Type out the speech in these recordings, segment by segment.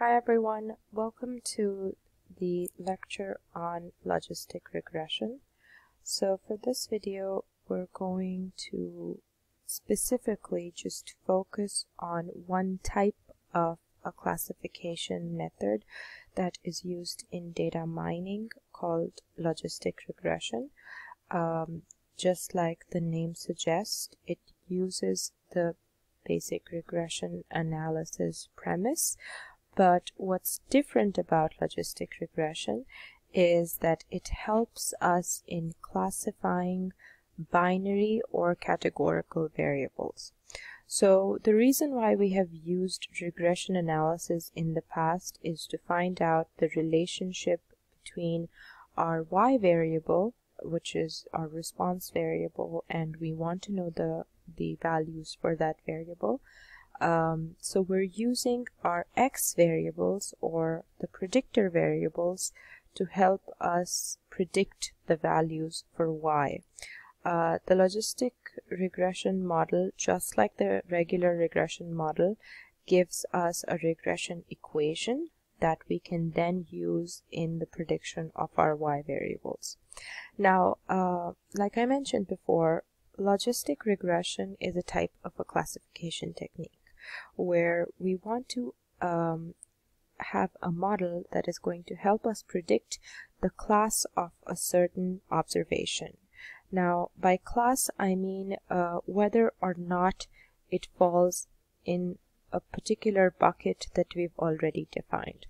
Hi everyone, welcome to the lecture on logistic regression. So for this video we're going to specifically just focus on one type of a classification method that is used in data mining called logistic regression. Um, just like the name suggests, it uses the basic regression analysis premise but what's different about logistic regression is that it helps us in classifying binary or categorical variables. So the reason why we have used regression analysis in the past is to find out the relationship between our y variable, which is our response variable, and we want to know the, the values for that variable, um, so we're using our x variables or the predictor variables to help us predict the values for y. Uh, the logistic regression model, just like the regular regression model, gives us a regression equation that we can then use in the prediction of our y variables. Now, uh, like I mentioned before, logistic regression is a type of a classification technique where we want to um, have a model that is going to help us predict the class of a certain observation. Now, by class, I mean uh, whether or not it falls in a particular bucket that we've already defined.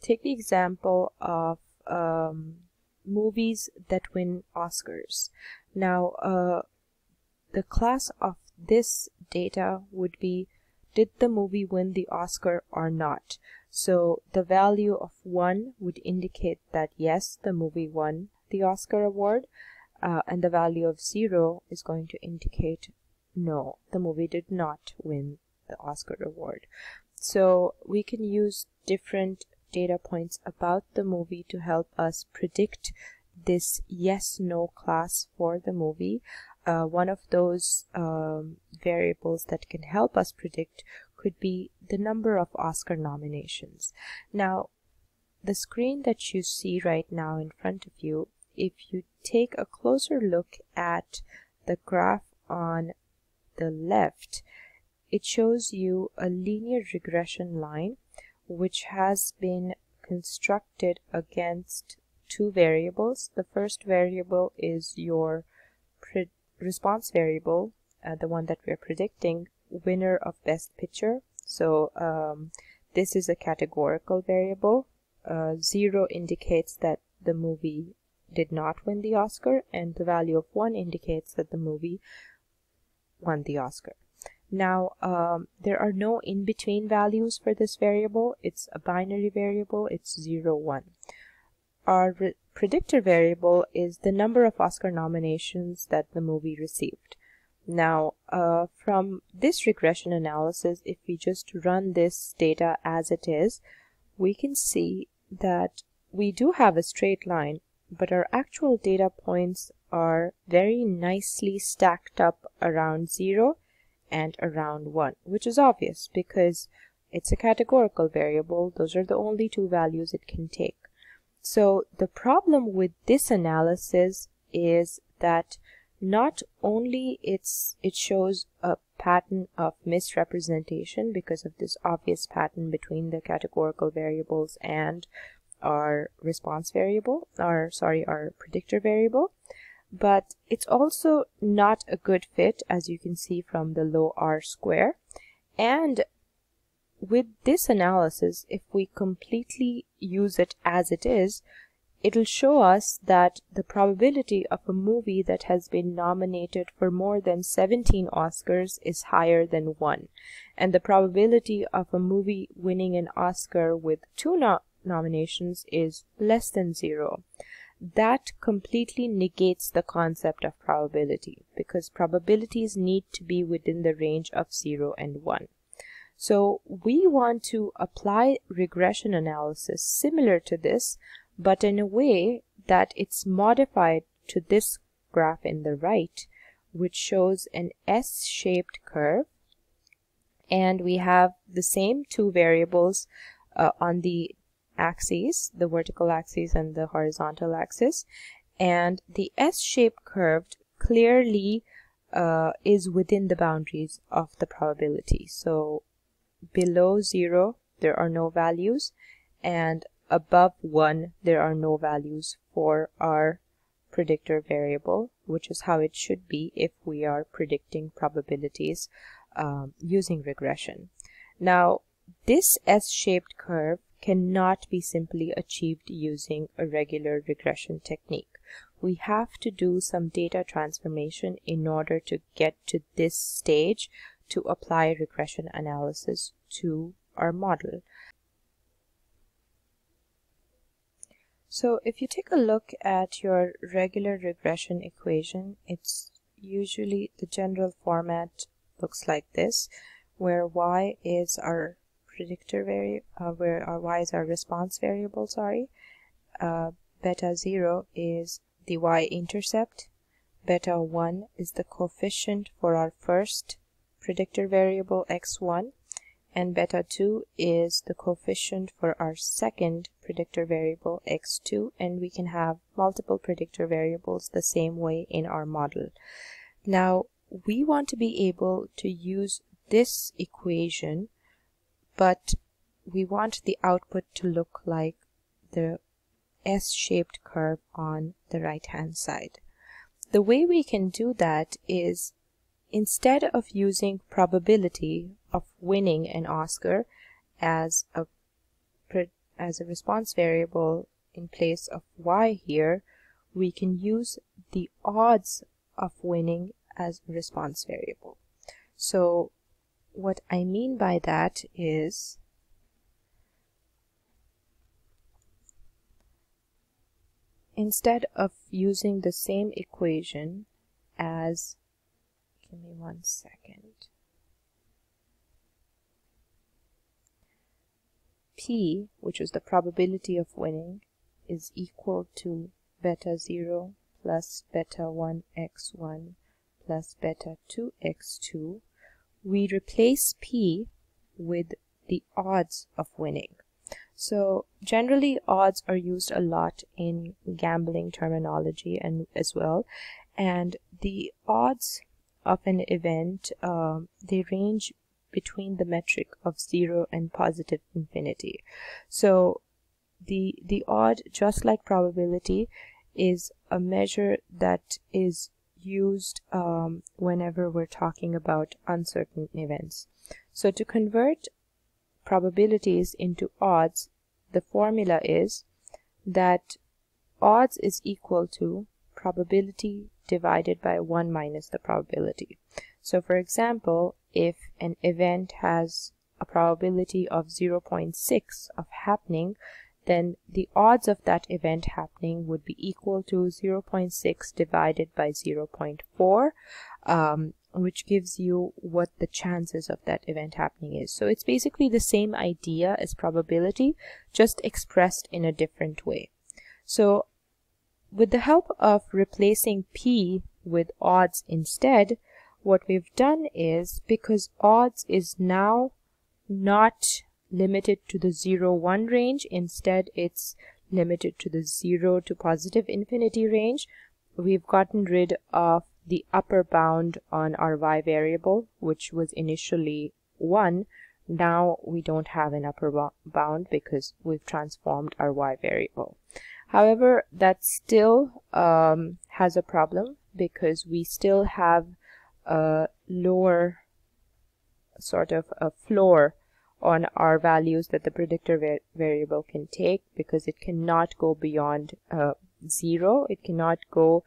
Take the example of um, movies that win Oscars. Now, uh, the class of this data would be did the movie win the Oscar or not. So the value of 1 would indicate that yes, the movie won the Oscar award, uh, and the value of 0 is going to indicate no, the movie did not win the Oscar award. So we can use different data points about the movie to help us predict this yes no class for the movie uh, one of those um, variables that can help us predict could be the number of Oscar nominations. Now, the screen that you see right now in front of you, if you take a closer look at the graph on the left, it shows you a linear regression line which has been constructed against two variables. The first variable is your response variable, uh, the one that we're predicting, winner of best picture. So um, this is a categorical variable. Uh, zero indicates that the movie did not win the Oscar, and the value of one indicates that the movie won the Oscar. Now, um, there are no in-between values for this variable. It's a binary variable. It's 0, 1. Our predictor variable is the number of Oscar nominations that the movie received. Now, uh, from this regression analysis, if we just run this data as it is, we can see that we do have a straight line, but our actual data points are very nicely stacked up around 0 and around 1, which is obvious because it's a categorical variable. Those are the only two values it can take. So the problem with this analysis is that not only it's it shows a pattern of misrepresentation because of this obvious pattern between the categorical variables and our response variable or sorry our predictor variable but it's also not a good fit as you can see from the low r square. And with this analysis, if we completely use it as it is, it'll show us that the probability of a movie that has been nominated for more than 17 Oscars is higher than 1. And the probability of a movie winning an Oscar with two no nominations is less than 0. That completely negates the concept of probability because probabilities need to be within the range of 0 and 1. So we want to apply regression analysis similar to this, but in a way that it's modified to this graph in the right, which shows an S-shaped curve. And we have the same two variables uh, on the axes, the vertical axis and the horizontal axis. And the S-shaped curve clearly uh, is within the boundaries of the probability. So below zero, there are no values, and above one, there are no values for our predictor variable, which is how it should be if we are predicting probabilities um, using regression. Now, this S-shaped curve cannot be simply achieved using a regular regression technique. We have to do some data transformation in order to get to this stage to apply regression analysis to our model. So if you take a look at your regular regression equation, it's usually the general format looks like this, where y is our predictor variable, uh, where our y is our response variable, sorry. Uh, beta 0 is the y-intercept. Beta 1 is the coefficient for our first predictor variable x1 and beta 2 is the coefficient for our second predictor variable x2 and we can have multiple predictor variables the same way in our model. Now we want to be able to use this equation but we want the output to look like the S-shaped curve on the right hand side. The way we can do that is instead of using probability of winning an Oscar as a as a response variable in place of y here, we can use the odds of winning as a response variable. So what I mean by that is instead of using the same equation as give me one second. P which is the probability of winning is equal to beta 0 plus beta 1 x1 plus beta 2 x2 we replace p with the odds of winning. So generally odds are used a lot in gambling terminology and as well. And the odds of an event, uh, they range between the metric of zero and positive infinity. So the the odd, just like probability, is a measure that is used um, whenever we're talking about uncertain events. So to convert probabilities into odds, the formula is that odds is equal to probability divided by 1 minus the probability. So for example, if an event has a probability of 0.6 of happening, then the odds of that event happening would be equal to 0.6 divided by 0.4 um, which gives you what the chances of that event happening is. So it's basically the same idea as probability, just expressed in a different way. So with the help of replacing P with odds instead, what we've done is, because odds is now not limited to the 0, 1 range, instead it's limited to the 0 to positive infinity range, we've gotten rid of the upper bound on our y variable, which was initially 1, now we don't have an upper bound because we've transformed our y variable. However, that still um, has a problem because we still have a lower sort of a floor on our values that the predictor va variable can take because it cannot go beyond uh, zero. It cannot go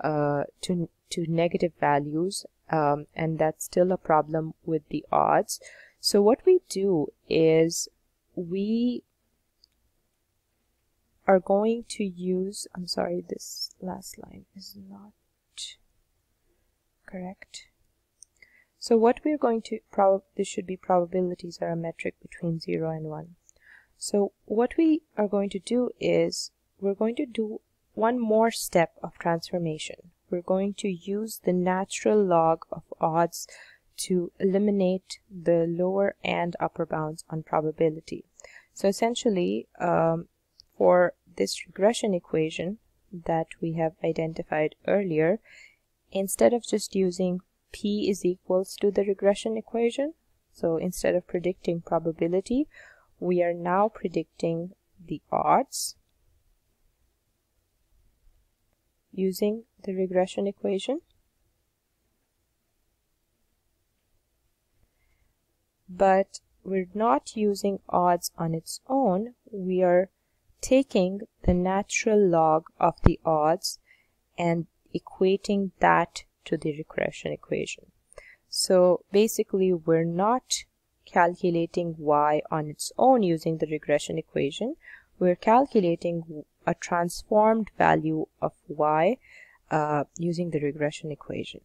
uh, to to negative values um, and that's still a problem with the odds. So what we do is we are going to use, I'm sorry, this last line is not correct. So what we're going to, prob this should be probabilities are a metric between 0 and 1. So what we are going to do is we're going to do one more step of transformation we're going to use the natural log of odds to eliminate the lower and upper bounds on probability. So essentially, um, for this regression equation that we have identified earlier, instead of just using p is equals to the regression equation, so instead of predicting probability, we are now predicting the odds using the regression equation. But we're not using odds on its own. We are taking the natural log of the odds and equating that to the regression equation. So basically we're not calculating y on its own using the regression equation. We're calculating a transformed value of y uh, using the regression equation.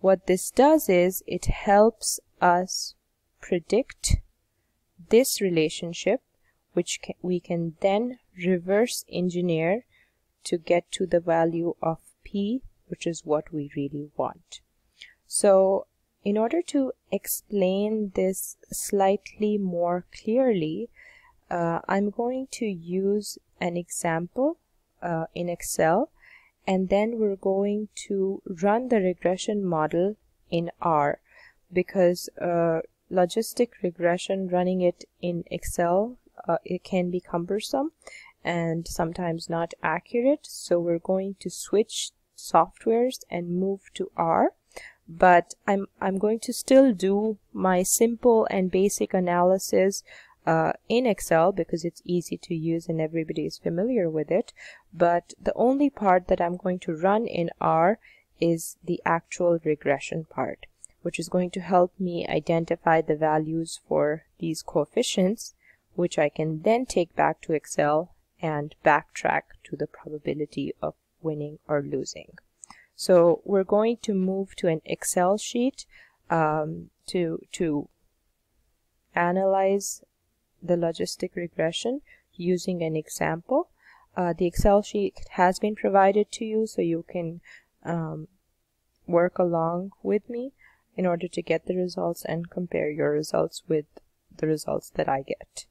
What this does is it helps us predict this relationship which we can then reverse engineer to get to the value of p which is what we really want. So in order to explain this slightly more clearly, uh, I'm going to use an example uh, in Excel and then we're going to run the regression model in R because uh, logistic regression running it in Excel uh, it can be cumbersome and sometimes not accurate. So we're going to switch softwares and move to R but I'm I'm going to still do my simple and basic analysis uh, in Excel because it's easy to use and everybody is familiar with it. But the only part that I'm going to run in R is the actual regression part which is going to help me identify the values for these coefficients which I can then take back to Excel and backtrack to the probability of winning or losing. So we're going to move to an Excel sheet um, to, to analyze the logistic regression using an example. Uh, the Excel sheet has been provided to you so you can um, work along with me in order to get the results and compare your results with the results that I get.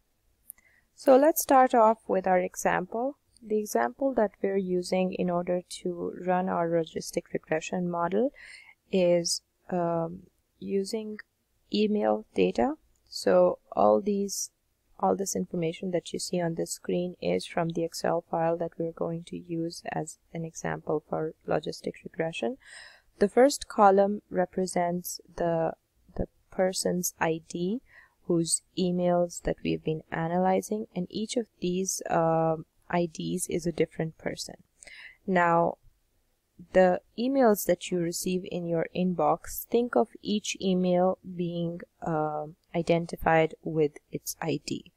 So let's start off with our example. The example that we're using in order to run our logistic regression model is um, using email data. So all these all this information that you see on the screen is from the Excel file that we're going to use as an example for logistic regression. The first column represents the the person's ID whose emails that we've been analyzing and each of these uh, IDs is a different person. Now, the emails that you receive in your inbox, think of each email being uh, identified with its ID.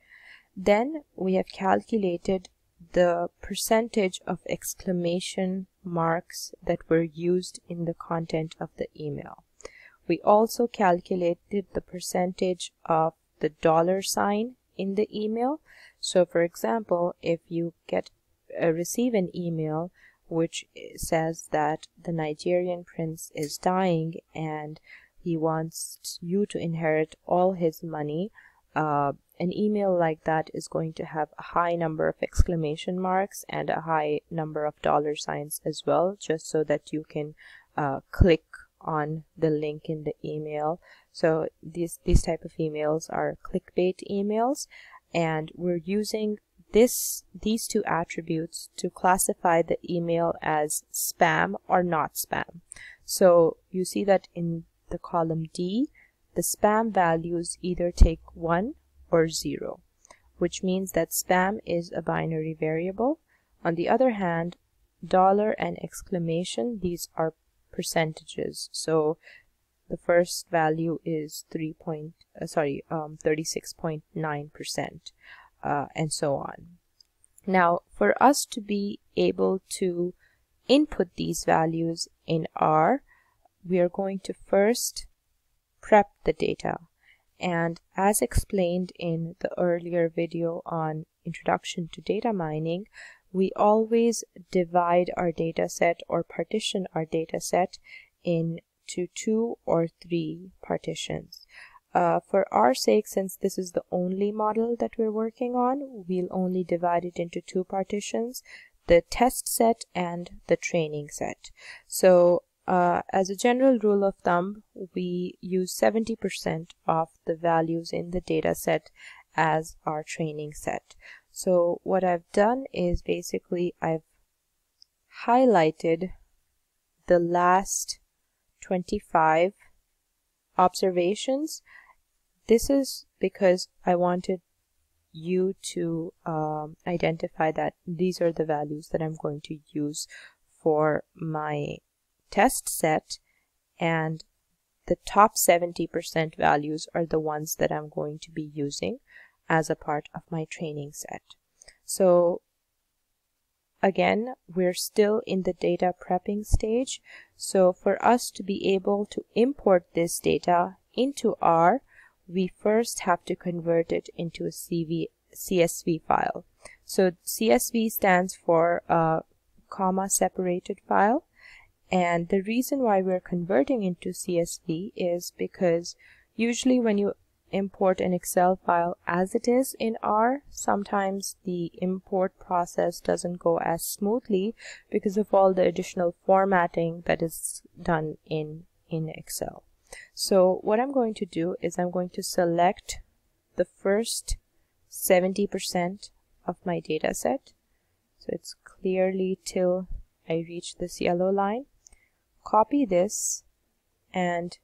Then we have calculated the percentage of exclamation marks that were used in the content of the email. We also calculated the percentage of the dollar sign in the email. So for example, if you get uh, receive an email which says that the Nigerian prince is dying and he wants you to inherit all his money, uh, an email like that is going to have a high number of exclamation marks and a high number of dollar signs as well, just so that you can uh, click on the link in the email. So these these type of emails are clickbait emails and we're using this these two attributes to classify the email as spam or not spam. So you see that in the column D, the spam values either take 1 or 0, which means that spam is a binary variable. On the other hand, dollar and exclamation, these are percentages. So the first value is 3 point, uh, sorry, um, 36.9%, uh, and so on. Now, for us to be able to input these values in R, we are going to first prep the data. And as explained in the earlier video on introduction to data mining, we always divide our data set or partition our data set in to two or three partitions. uh, for our sake, since this is the only model that we're working on, we'll only divide it into two partitions, the test set and the training set. So uh, as a general rule of thumb, we use 70% of the values in the data set as our training set. So what I've done is basically I've highlighted the last 25 observations. This is because I wanted you to um, identify that these are the values that I'm going to use for my test set and the top 70% values are the ones that I'm going to be using as a part of my training set. So again, we're still in the data prepping stage. So for us to be able to import this data into R, we first have to convert it into a CV, CSV file. So CSV stands for a comma separated file. And the reason why we're converting into CSV is because usually when you import an Excel file as it is in R, sometimes the import process doesn't go as smoothly because of all the additional formatting that is done in, in Excel. So what I'm going to do is I'm going to select the first 70% of my data set. So it's clearly till I reach this yellow line. Copy this and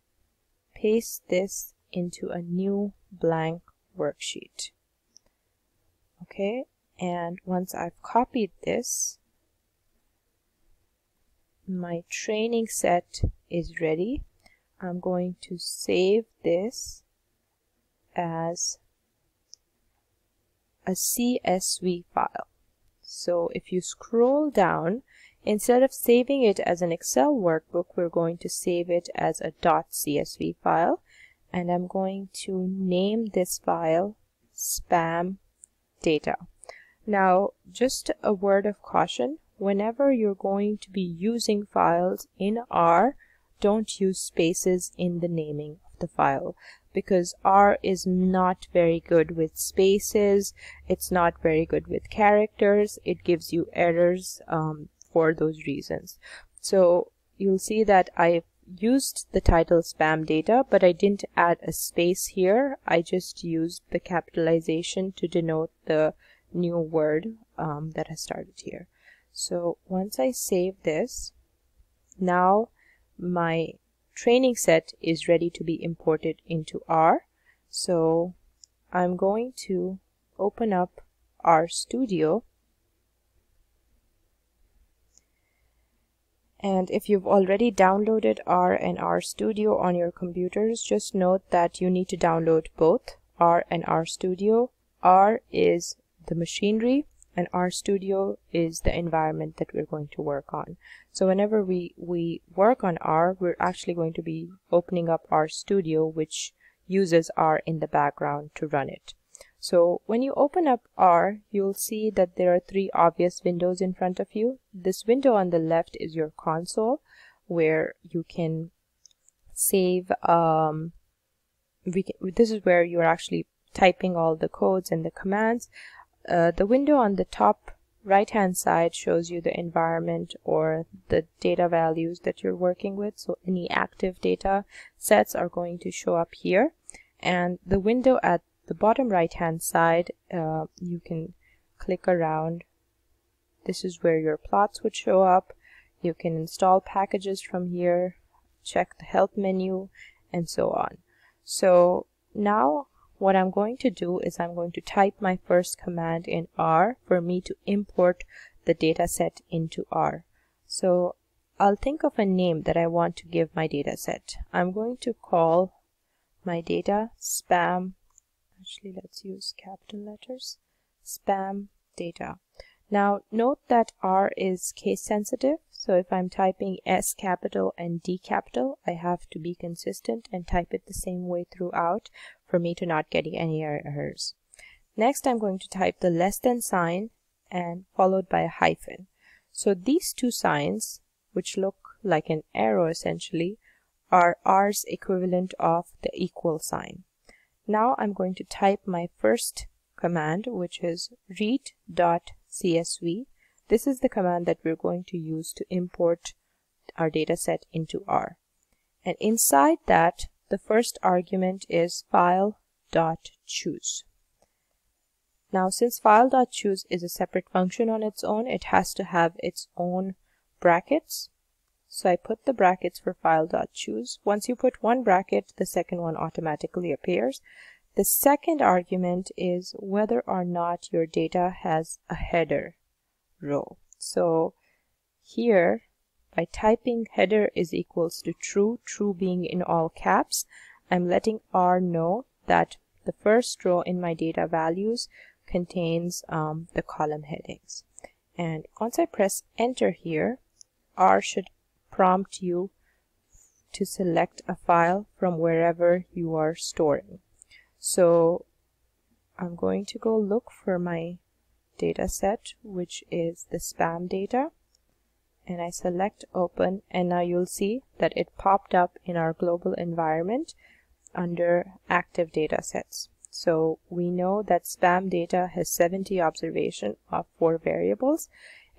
paste this into a new blank worksheet. Okay, and once I've copied this, my training set is ready. I'm going to save this as a CSV file. So if you scroll down, instead of saving it as an Excel workbook, we're going to save it as a .csv file and I'm going to name this file spam data. Now, just a word of caution, whenever you're going to be using files in R, don't use spaces in the naming of the file because R is not very good with spaces. It's not very good with characters. It gives you errors um, for those reasons. So you'll see that I used the title spam data, but I didn't add a space here. I just used the capitalization to denote the new word um, that has started here. So once I save this, now my training set is ready to be imported into R. So I'm going to open up RStudio And if you've already downloaded R and RStudio on your computers, just note that you need to download both R and RStudio. R is the machinery and RStudio is the environment that we're going to work on. So whenever we, we work on R, we're actually going to be opening up RStudio, which uses R in the background to run it. So when you open up R, you'll see that there are three obvious windows in front of you. This window on the left is your console where you can save, um, we can, this is where you're actually typing all the codes and the commands. Uh, the window on the top right hand side shows you the environment or the data values that you're working with. So any active data sets are going to show up here. And the window at the bottom right hand side uh, you can click around. This is where your plots would show up. You can install packages from here check the help menu and so on. So now what I'm going to do is I'm going to type my first command in R for me to import the data set into R. So I'll think of a name that I want to give my data set I'm going to call my data spam actually let's use capital letters. Spam data. Now note that R is case sensitive so if I'm typing S capital and D capital I have to be consistent and type it the same way throughout for me to not get any errors. Next I'm going to type the less than sign and followed by a hyphen. So these two signs which look like an arrow essentially are R's equivalent of the equal sign Now I'm going to type my first command, which is read.csv. This is the command that we're going to use to import our data set into R. And inside that, the first argument is file.choose. Now, since file.choose is a separate function on its own, it has to have its own brackets. So I put the brackets for file.choose. Once you put one bracket, the second one automatically appears. The second argument is whether or not your data has a header row. So here, by typing header is equals to true, true being in all caps, I'm letting R know that the first row in my data values contains um, the column headings. And once I press enter here, R should prompt you to select a file from wherever you are storing. So I'm going to go look for my data set, which is the spam data. And I select open and now you'll see that it popped up in our global environment under active data sets. So we know that spam data has 70 observation of four variables.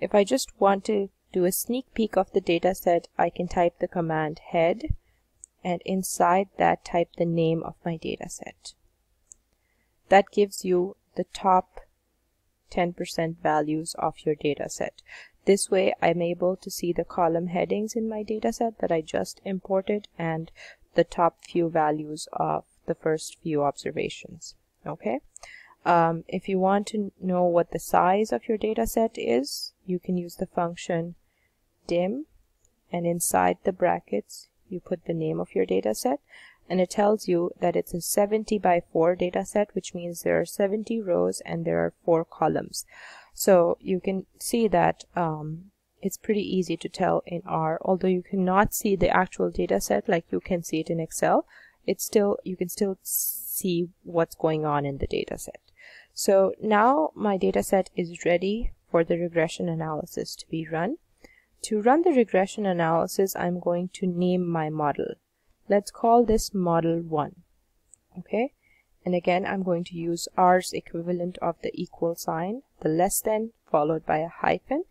If I just want to do a sneak peek of the data set, I can type the command head and inside that type the name of my data set. That gives you the top 10% values of your data set. This way I'm able to see the column headings in my data set that I just imported and the top few values of the first few observations. Okay. Um, if you want to know what the size of your data set is, you can use the function dim and inside the brackets you put the name of your data set and it tells you that it's a 70 by 4 data set which means there are 70 rows and there are four columns. So you can see that um, it's pretty easy to tell in R although you cannot see the actual data set like you can see it in Excel it's still you can still see what's going on in the data set. So now my data set is ready for the regression analysis to be run to run the regression analysis I'm going to name my model. Let's call this model 1 okay? And again I'm going to use R's equivalent of the equal sign the less than followed by a hyphen.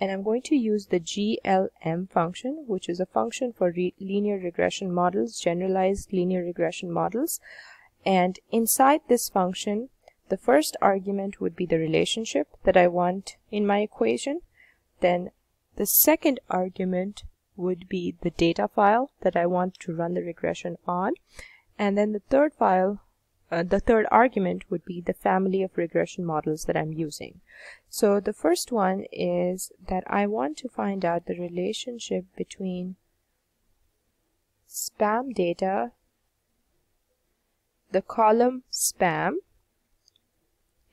And I'm going to use the GLM function which is a function for re linear regression models generalized linear regression models. And inside this function the first argument would be the relationship that I want in my equation. Then the second argument would be the data file that I want to run the regression on and then the third file uh, the third argument would be the family of regression models that I'm using. So the first one is that I want to find out the relationship between spam data, the column spam,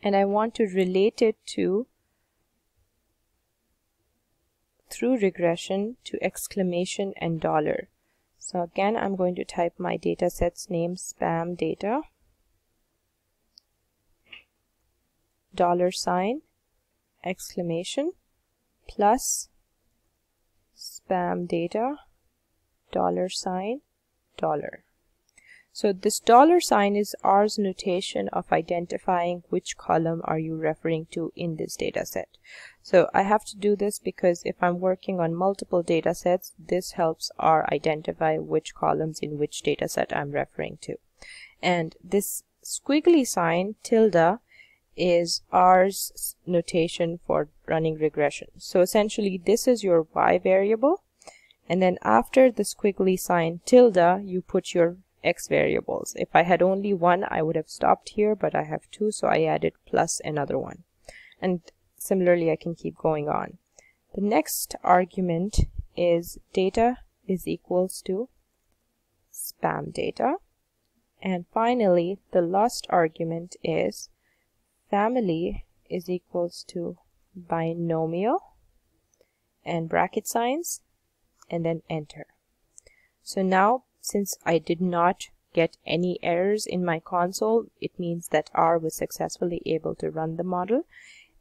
and I want to relate it to through regression to exclamation and dollar. So again, I'm going to type my data set's name spam data dollar sign exclamation plus spam data dollar sign dollar so this dollar sign is R's notation of identifying which column are you referring to in this data set. So I have to do this because if I'm working on multiple data sets, this helps R identify which columns in which data set I'm referring to. And this squiggly sign, tilde, is R's notation for running regression. So essentially this is your Y variable and then after the squiggly sign tilde you put your X variables. If I had only one I would have stopped here but I have two so I added plus another one and similarly I can keep going on. The next argument is data is equals to spam data and finally the last argument is family is equals to binomial and bracket signs and then enter. So now since I did not get any errors in my console it means that R was successfully able to run the model.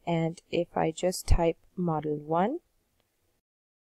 And if I just type model 1